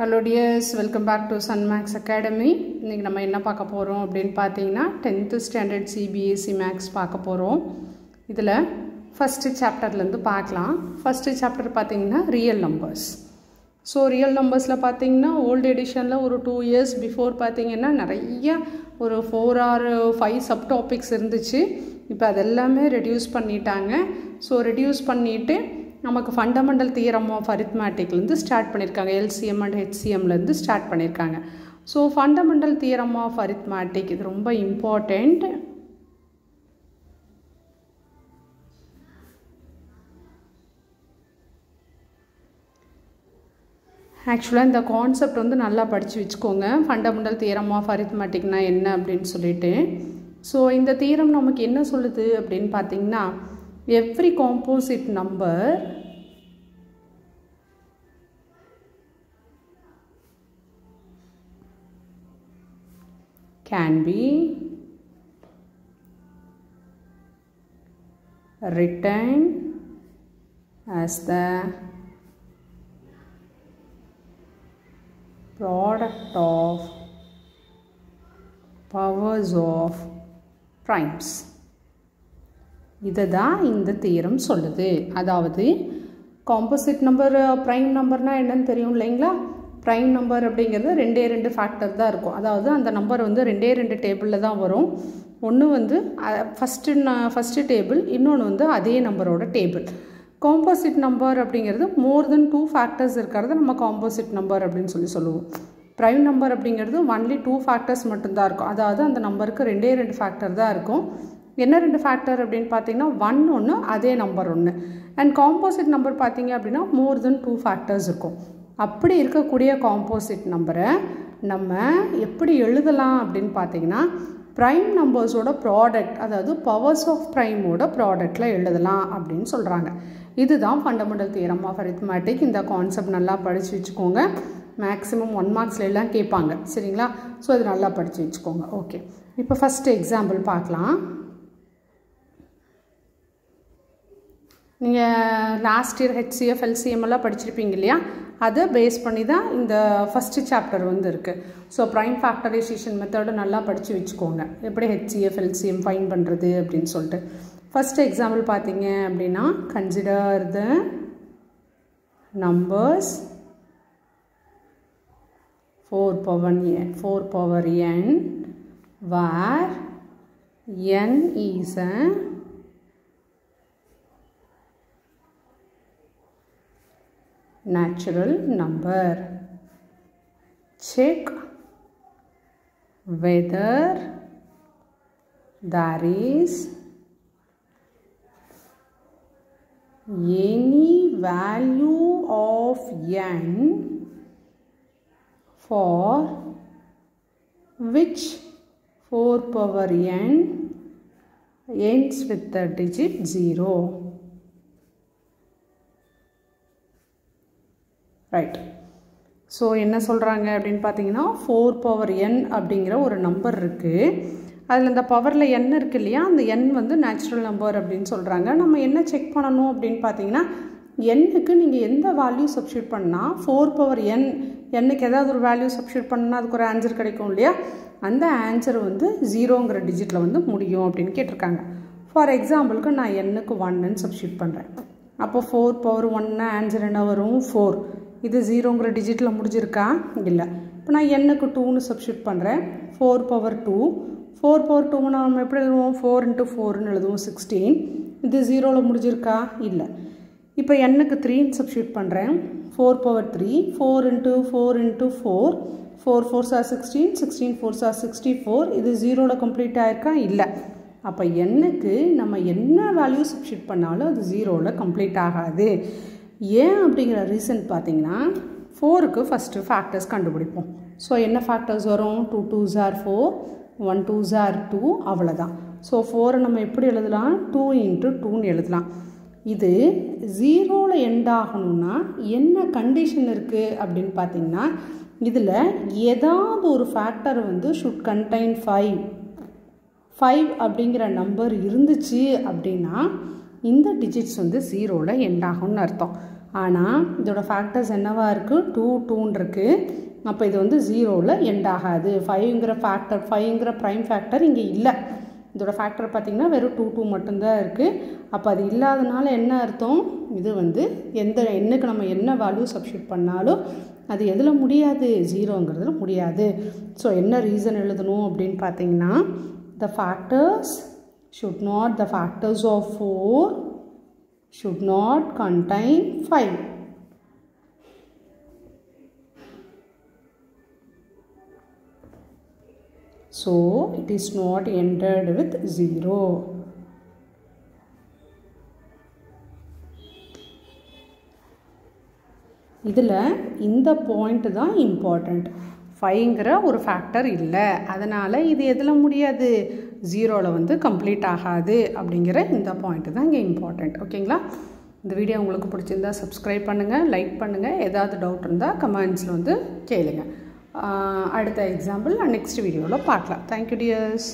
Hello dears welcome back to Sun Max academy இன்றைக்கி நம்ம என்ன பார்க்க போகிறோம் அப்படின்னு பார்த்தீங்கன்னா டென்த்து ஸ்டாண்டர்ட் சிபிஎஸ்சி மேக்ஸ் பார்க்க போகிறோம் இதில் ஃபஸ்ட்டு சாப்டர்லேருந்து பார்க்கலாம். ஃபஸ்ட்டு சாப்டர் பார்த்தீங்கன்னா ரியல் நம்பர்ஸ் ஸோ ரியல் நம்பர்ஸில் பார்த்தீங்கன்னா ஓல்டு எடிஷனில் ஒரு டூ இயர்ஸ் பிஃபோர் பார்த்தீங்கன்னா நிறைய ஒரு four or five sub topics இருந்துச்சு. இப்போ அதெல்லாமே ரெடியூஸ் பண்ணிட்டாங்க. ஸோ ரெடியூஸ் பண்ணிவிட்டு நமக்கு ஃபண்டமெண்டல் தியரம் ஆஃப் அரித்மேட்டிக்லேருந்து ஸ்டார்ட் பண்ணியிருக்காங்க எல்சிஎம் அண்ட் ஹெச்சிஎம்லேருந்து ஸ்டார்ட் பண்ணியிருக்காங்க so fundamental theorem of arithmetic இது ரொம்ப இம்பார்ட்டண்ட் ஆக்சுவலாக இந்த கான்செப்ட் வந்து நல்லா படித்து வச்சுக்கோங்க. ஃபண்டமெண்டல் தியரம் ஆஃப் அரித்மேட்டிக்னா என்ன அப்படின்னு சொல்லிட்டு. ஸோ இந்த தீரம் நமக்கு என்ன சொல்லுது அப்படின்னு பார்த்தீங்கன்னா every composite number can be written as the product of powers of primes. இதை தான் இந்த தீரம் சொல்லுது. அதாவது காம்போசிட் நம்பர் ப்ரைம் நம்பர்னால் என்னன்னு தெரியும் இல்லைங்களா? ப்ரைம் நம்பர் அப்படிங்கிறது ரெண்டே ரெண்டு ஃபேக்டர் தான் இருக்கும். அதாவது அந்த நம்பர் வந்து ரெண்டே ரெண்டு டேபிளில் தான் வரும். ஒன்று வந்து ஃபஸ்ட்டு ஃபஸ்ட்டு டேபிள் இன்னொன்று வந்து அதே நம்பரோட டேபிள் காம்போசிட் நம்பர் அப்படிங்கிறது மோர் தென் டூ ஃபேக்டர்ஸ் இருக்கிறத நம்ம காம்போசிட் நம்பர் அப்படின்னு சொல்லி சொல்லுவோம். ப்ரைம் நம்பர் அப்படிங்கிறது ஒன்லி டூ ஃபேக்டர்ஸ் மட்டும்தான் இருக்கும். அதாவது அந்த நம்பருக்கு ரெண்டே ரெண்டு ஃபேக்டர் தான் இருக்கும். என்ன ரெண்டு ஃபேக்டர் அப்படின்னு பார்த்தீங்கன்னா ஒன் ஒன்று அதே நம்பர் ஒன்று அண்ட் காம்போசிட் நம்பர் பார்த்தீங்க அப்படின்னா மோர் தென் டூ ஃபேக்டர்ஸ் இருக்கும். அப்படி இருக்கக்கூடிய காம்போசிட் நம்பரை நம்ம எப்படி எழுதலாம் அப்படின்னு பார்த்தீங்கன்னா ப்ரைம் நம்பர்ஸோட ப்ராடக்ட் அதாவது பவர்ஸ் ஆஃப் ப்ரைமோட ப்ராடக்டில் எழுதலாம் அப்படின்னு சொல்கிறாங்க இதுதான் ஃபண்டமெண்டல் தியரம் ஆஃப் அரித்மேட்டிக் இந்த கான்செப்ட் நல்லா படித்து வச்சுக்கோங்க. மேக்ஸிமம் ஒன் மார்க்ஸ்ல எல்லாம் கேட்பாங்க. சரிங்களா? ஸோ இது நல்லா படித்து வச்சுக்கோங்க. ஓகே இப்போ ஃபஸ்ட்டு எக்ஸாம்பிள் பார்க்கலாம். நீங்கள் லாஸ்ட் இயர் ஹெச்சிஎஃப் எல்சிஎம் எல்லாம் படிச்சிருப்பீங்க இல்லையா? அதை பேஸ் பண்ணி தான் இந்த ஃபஸ்ட்டு சாப்டர் வந்து இருக்குது ஸோ ப்ரைம் ஃபேக்டரைசேஷன் மெத்தடு நல்லா படித்து வச்சுக்கோங்க. எப்படி ஹெச்சிஎஃப் எல்சிஎம் ஃபைன் பண்ணுறது அப்படின்னு சொல்லிட்டு. ஃபஸ்ட் எக்ஸாம்பிள் பார்த்தீங்க அப்படின்னா consider the numbers four power n four power n where n is a natural number. Check whether there is any value of n for which 4 power n ends with the digit 0. Right so என்ன சொல்கிறாங்க அப்படின்னு பார்த்தீங்கன்னா four power என் அப்படிங்கிற ஒரு number இருக்குது அதில் இந்த பவரில் என் இருக்கு இல்லையா? அந்த எண் வந்து நேச்சுரல் நம்பர் அப்படின்னு சொல்கிறாங்க நம்ம என்ன செக் பண்ணணும் அப்படின்னு பார்த்தீங்கன்னா எண்ணுக்கு நீங்கள் எந்த வேல்யூ சப்ஸ்டியூட் பண்ணால் ஃபோர் பவர் என் எண்ணுக்கு ஏதாவது ஒரு வேல்யூ சப்ஸ்டியூட் பண்ணால் அதுக்கு ஒரு ஆன்சர் கிடைக்கும் இல்லையா? அந்த ஆன்சர் வந்து ஜீரோங்கிற டிஜிட்டில் வந்து முடியும் அப்படின்னு கேட்டிருக்காங்க. ஃபார் எக்ஸாம்பிளுக்கு நான் எண்ணுக்கு ஒன்னுன்னு சப்ஸ்டியூட் பண்ணுறேன் அப்போ ஃபோர் பவர் ஒன்னு ஆன்சர் என்ன வரும்? ஃபோர் இது ஜீரோங்கிற டிஜிட்டில் முடிஞ்சிருக்கா? இல்லை. இப்போ நான் எண்ணுக்கு டூன்னு சப்ஸ்டியூட் பண்ணுறேன் four power two four power டூன்னு நம்ம எப்படி எழுதுவோம்? ஃபோர் இன்ட்டு ஃபோர்னு எழுதுவோம் சிக்ஸ்டீன் இது ஜீரோவில் முடிஞ்சிருக்கா? இல்லை. இப்போ எண்ணுக்கு த்ரீன்னு சப்ஸ்டியூட் பண்ணுறேன் four power three four into four into four four four are sixteen sixteen four are sixty four இது ஜீரோவில் கம்ப்ளீட் ஆயிருக்கா? இல்லை. அப்போ எண்ணுக்கு நம்ம என்ன வேல்யூ சப்ஸ்டியூட் பண்ணாலும் அது ஜீரோவில் கம்ப்ளீட் ஆகாது. ஏன் அப்படிங்கிற ரீசன் பார்த்தீங்கன்னா ஃபோருக்கு ஃபஸ்ட்டு ஃபேக்டர்ஸ் கண்டுபிடிப்போம். ஸோ என்ன ஃபேக்டர்ஸ் வரும்? Two two are four one two are two அவ்வளோதான் ஸோ ஃபோரை நம்ம எப்படி எழுதலாம்? டூ இன்ட்டு டூன்னு எழுதலாம். இது ஜீரோவில் எண்ட் ஆகணும்னா என்ன கண்டிஷன் இருக்குது அப்படின்னு பார்த்தீங்கன்னா இதில் ஏதாவது ஒரு ஃபேக்டர் வந்து ஷுட் கண்டைன் ஃபைவ் ஃபைவ் அப்படிங்கிற நம்பர் இருந்துச்சு அப்படின்னா இந்த டிஜிட்ஸ் வந்து ஜீரோவில் எண்ட் ஆகும்னு அர்த்தம். ஆனால் இதோட ஃபேக்டர்ஸ் என்னவாக இருக்குது டூ டூன் இருக்குது அப்போ இது வந்து ஜீரோவில் எண்ட் ஆகாது. ஃபைவ்ங்கிற ஃபேக்டர் ஃபைவ்ங்கிற ப்ரைம் ஃபேக்டர் இங்கே இல்லை. இதோட ஃபேக்டர் பார்த்திங்கன்னா வெறும் டூ டூ மட்டும்தான் இருக்குது அப்போ அது இல்லாதனால என்ன அர்த்தம்? இது வந்து எந்த எண்ணுக்கு நம்ம என்ன வேல்யூ சப்ஸ்டியூட் பண்ணாலும் அது எதில் முடியாது? ஜீரோங்கிறதுல முடியாது. ஸோ என்ன ரீசன் எழுதணும் அப்படின்னு பார்த்தீங்கன்னா the factors should not the factors of four should not contain five so it is not ended with 0 இதில் இந்த பாயிண்ட் தான் இம்பார்ட்டண்ட் ஃபைங்கிற ஒரு ஃபேக்டர் இல்லை. அதனால் இது எதில் முடியாது? ஜீரோவில் வந்து கம்ப்ளீட் ஆகாது அப்படிங்கிற இந்த பாயிண்ட் தான் இங்கே இம்பார்ட்டண்ட் ஓகேங்களா இந்த வீடியோ உங்களுக்கு பிடிச்சிருந்தா சப்ஸ்கிரைப் பண்ணுங்கள் லைக் பண்ணுங்கள் ஏதாவது டவுட் இருந்தால் கமெண்ட்ஸில் வந்து கேளுங்கள் அடுத்த எக்ஸாம்பிள் நெக்ஸ்ட் வீடியோவில் பார்க்கலாம். Thank you tears